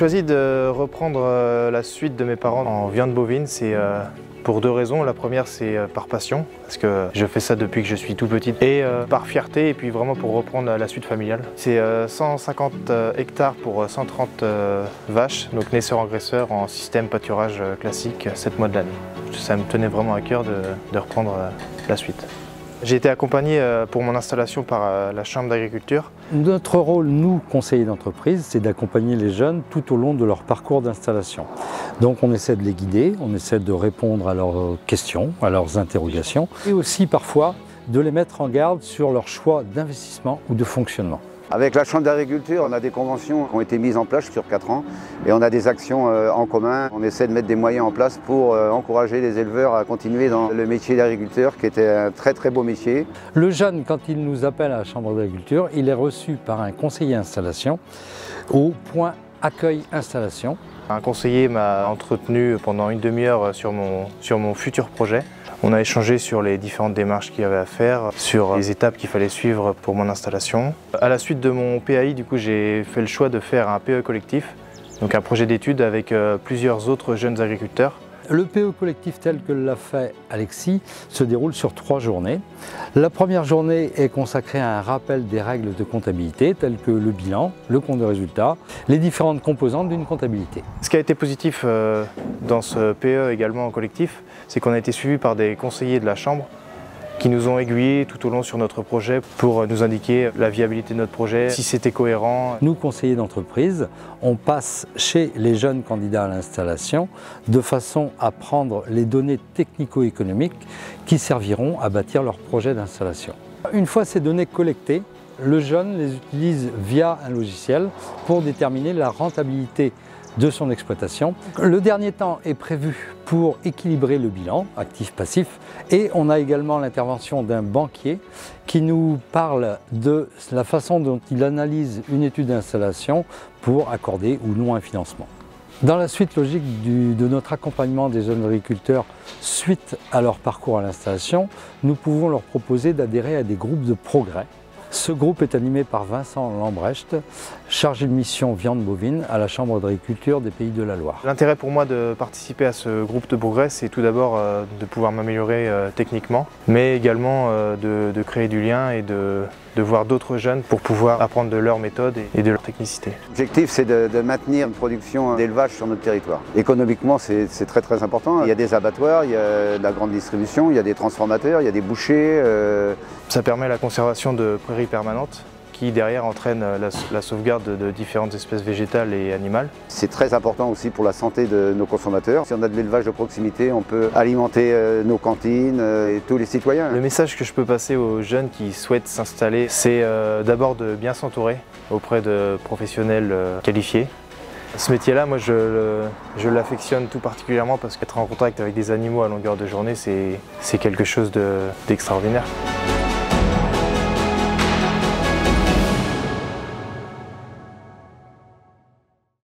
choisi de reprendre euh, la suite de mes parents en viande bovine. C'est euh, pour deux raisons. La première, c'est euh, par passion, parce que je fais ça depuis que je suis tout petit, et par fierté, et puis vraiment pour reprendre la suite familiale. C'est 150 hectares pour 130 vaches, donc naisseurs-engraisseurs en système pâturage classique, 7 mois de l'année. Ça me tenait vraiment à cœur de reprendre la suite. J'ai été accompagné euh, pour mon installation par euh, la Chambre d'agriculture. Notre rôle, nous, conseillers d'entreprise, c'est d'accompagner les jeunes tout au long de leur parcours d'installation. Donc on essaie de les guider, on essaie de répondre à leurs questions, à leurs interrogations, et aussi parfois de les mettre en garde sur leur choix d'investissement ou de fonctionnement. Avec la Chambre d'agriculture, on a des conventions qui ont été mises en place sur 4 ans et on a des actions euh, en commun. On essaie de mettre des moyens en place pour euh, encourager les éleveurs à continuer dans le métier d'agriculteur qui était un très très beau métier. Le jeune, quand il nous appelle à la Chambre d'agriculture, il est reçu par un conseiller installation au point accueil installation. Un conseiller m'a entretenu pendant une demi-heure sur mon, futur projet. On a échangé sur les différentes démarches qu'il y avait à faire, sur les étapes qu'il fallait suivre pour mon installation. À la suite de mon PAI, du coup, j'ai fait le choix de faire un PE collectif, donc un projet d'étude avec euh, plusieurs autres jeunes agriculteurs le PE collectif tel que l'a fait Alexis se déroule sur trois journées. La première journée est consacrée à un rappel des règles de comptabilité telles que le bilan, le compte de résultat, les différentes composantes d'une comptabilité. Ce qui a été positif euh, dans ce PE également en collectif, c'est qu'on a été suivi par des conseillers de la Chambre qui nous ont aiguillés tout au long sur notre projet pour nous indiquer la viabilité de notre projet, si c'était cohérent. Nous, conseillers d'entreprise, on passe chez les jeunes candidats à l'installation de façon à prendre les données technico-économiques qui serviront à bâtir leur projet d'installation. Une fois ces données collectées, le jeune les utilise via un logiciel pour déterminer la rentabilité de son exploitation. Le dernier temps est prévu pour équilibrer le bilan actif-passif et on a également l'intervention d'un banquier qui nous parle de la façon dont il analyse une étude d'installation pour accorder ou non un financement. Dans la suite logique de notre accompagnement des jeunes agriculteurs suite à leur parcours à l'installation, nous pouvons leur proposer d'adhérer à des groupes de progrès ce groupe est animé par Vincent Lambrecht, chargé de mission viande bovine à la Chambre d'agriculture des Pays de la Loire. L'intérêt pour moi de participer à ce groupe de progrès, c'est tout d'abord euh, de pouvoir m'améliorer euh, techniquement, mais également euh, de, créer du lien et de, voir d'autres jeunes pour pouvoir apprendre de leurs méthodes et de leur technicité. L'objectif, c'est de, maintenir une production d'élevage sur notre territoire. Économiquement, c'est très très important. Il y a des abattoirs, il y a de la grande distribution, il y a des transformateurs, il y a des bouchers. Ça permet la conservation de prairies permanentes qui derrière entraîne la, sauvegarde de, différentes espèces végétales et animales. C'est très important aussi pour la santé de nos consommateurs. Si on a de l'élevage de proximité, on peut alimenter euh, nos cantines euh, et tous les citoyens. Le message que je peux passer aux jeunes qui souhaitent s'installer, c'est euh, d'abord de bien s'entourer auprès de professionnels qualifiés. Ce métier-là, moi, je, l'affectionne tout particulièrement parce qu'être en contact avec des animaux à longueur de journée, c'est quelque chose d'extraordinaire.